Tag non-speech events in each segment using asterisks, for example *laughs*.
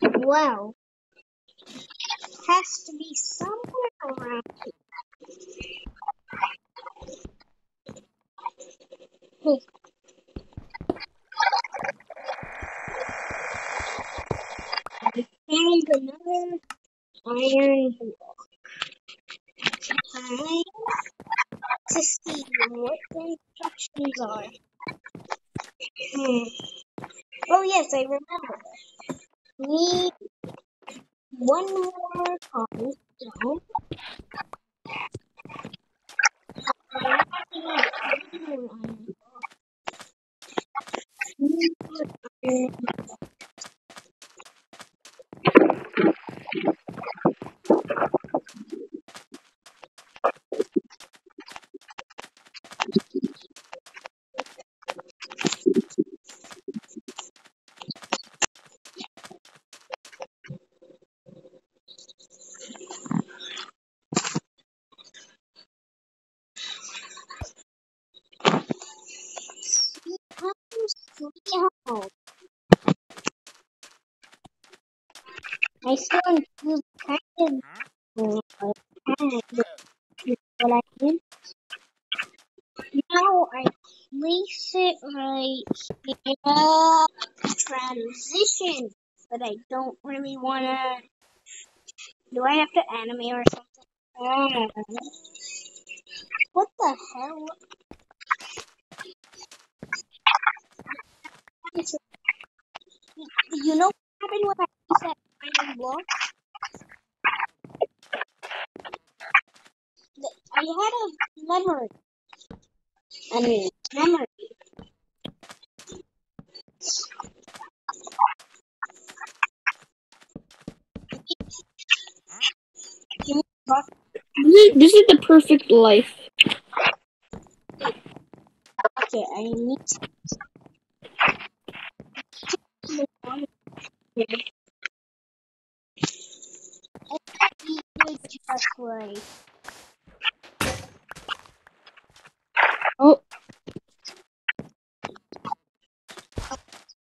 Well, has to be somewhere around here. I found another iron block. To see what the instructions are. Hmm. Oh yes, I remember. Need one more cobblestone. I need one more iron block. Two more iron Wow. I still include kind of what I did. Now I place it right here. Transition. But I don't really wanna do I have to animate or something? Ah. What the hell? You know what happened when I used that block? I had a memory. I mean, memory. Can you talk? This is, this is the perfect life. Okay, I need to. Just right. Oh,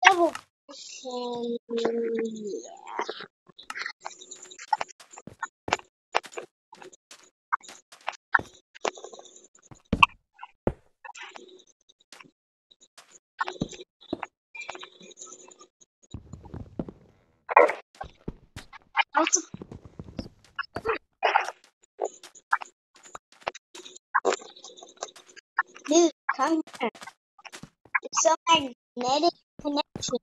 Double potion. Yeah. Also, dude, come here. It's a magnetic connection.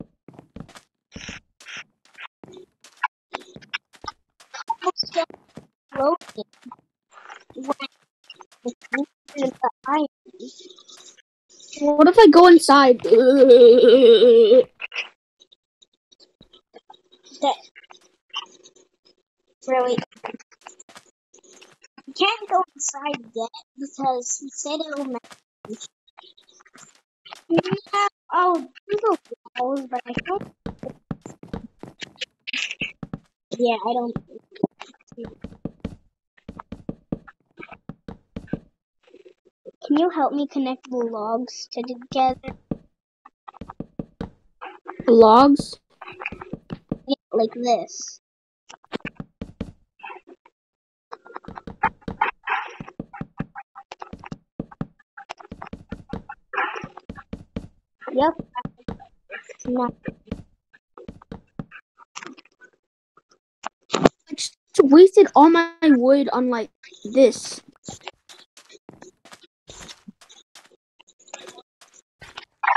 Almost got broken when the connection of the iron. What if I go inside? Really. You can't go inside yet because he said it will match. Oh, yeah, I'll do the walls, but I don't. Yeah, I don't. You help me connect the logs to together? Logs? Yeah, like this. Yep. No. I just wasted all my wood on like this.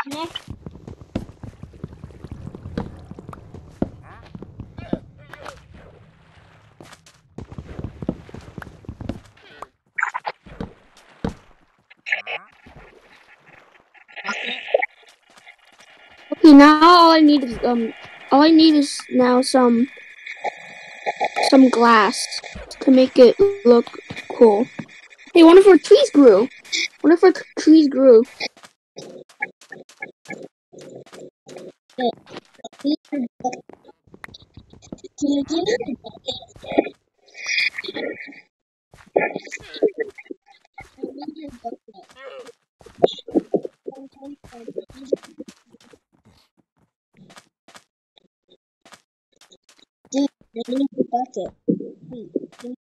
Okay, now all I need is um, all I need is now some some glass to make it look cool. Hey, one of our trees grew. One of our trees grew. you. Dude, I need the bucket. Wait,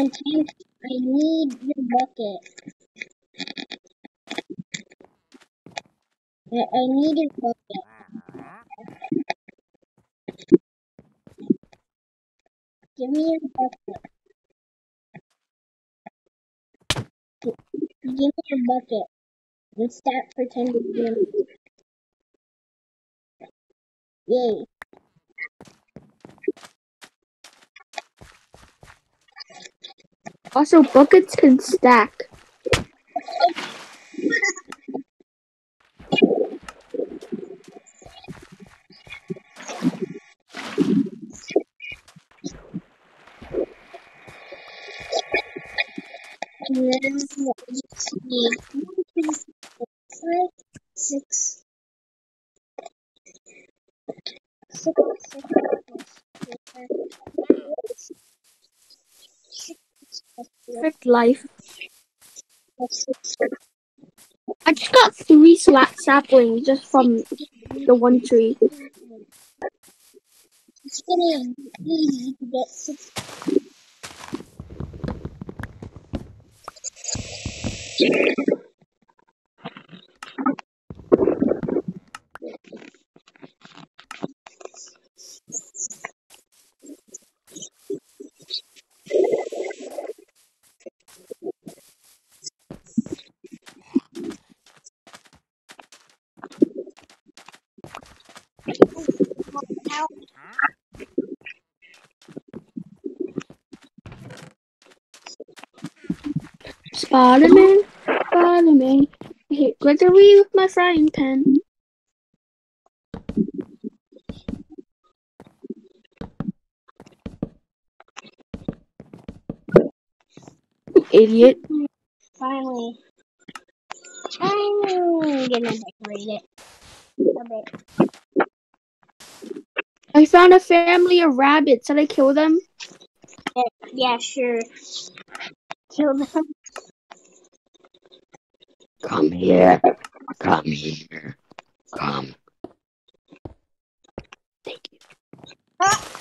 Tank, Tank, I need your bucket. I, I need your bucket. Give me your bucket. Gi- Give me your bucket. And start pretending you're me. Yay. Also, buckets can stack. And then we just need one, two, three, four, five, six, six, six, plus four, six, plus four, Perfect life. I just got three sla- saplings just from the one tree. It's gonna be easy to get six. Ow. Spider-Man, Spider-Man. Hit Gregory with my frying pan. Idiot. Finally. I'm gonna decorate it a bit. I found a family of rabbits. Should I kill them? Yeah, sure. Kill them. Come here. Come here. Come. Thank you.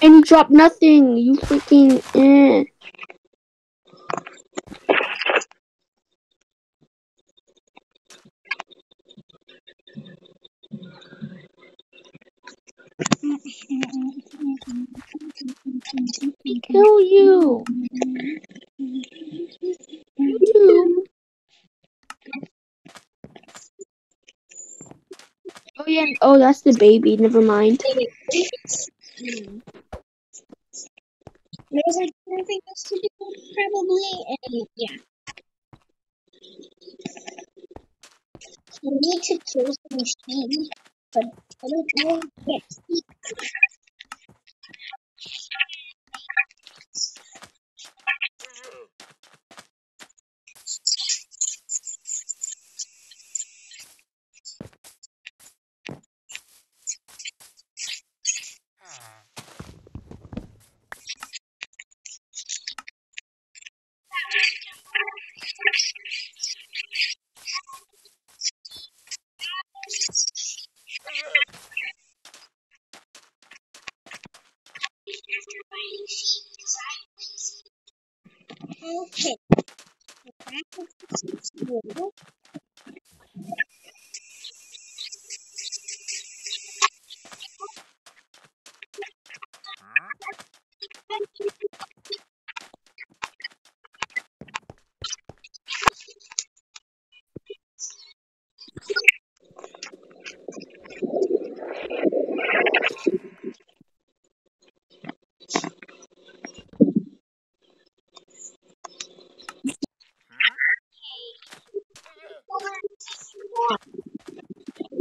And you dropped nothing. You freaking eh. *laughs* Kill you. You Oh. That's the baby. Never mind. There's like nothing else to do, probably, and yeah. Need to the machine, but I don't know yet. Okay. Back to the school.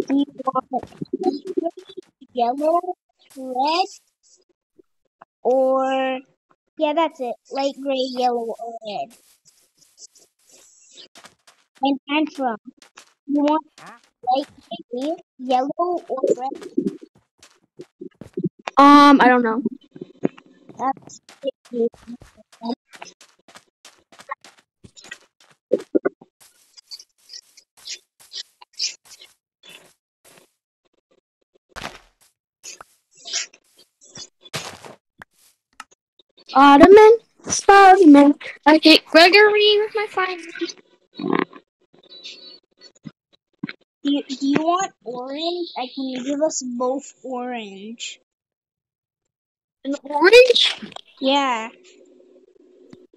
Do you want yellow, red, or yeah, that's it. Light gray, yellow, or red. And tantrum. You want light green, yellow, or red? Um, I don't know. That's Ottoman, Spiderman. I hit Gregory with my fine. Do you, do you want orange? I can give us both orange. An orange? Yeah.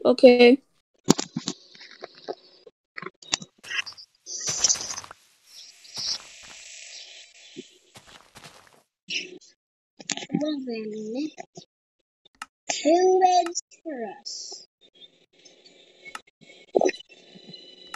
Okay. Eleven two beds for us.